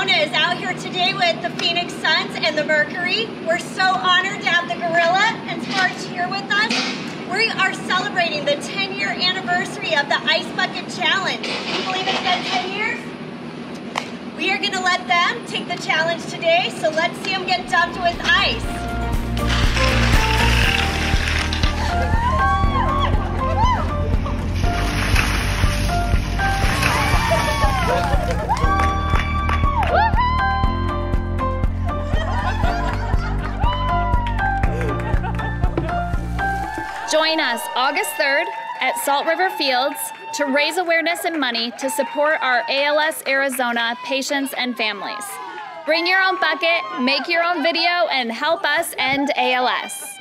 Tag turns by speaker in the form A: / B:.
A: Arizona is out here today with the Phoenix Suns and the Mercury. We're so honored to have the Gorilla and Sparks here with us. We are celebrating the 10 year anniversary of the Ice Bucket Challenge. Can you believe it's been 10 years? We are going to let them take the challenge today, so let's see them get dumped with ice.
B: Join us August 3rd at Salt River Fields to raise awareness and money to support our ALS Arizona patients and families. Bring your own bucket, make your own video, and help us end ALS.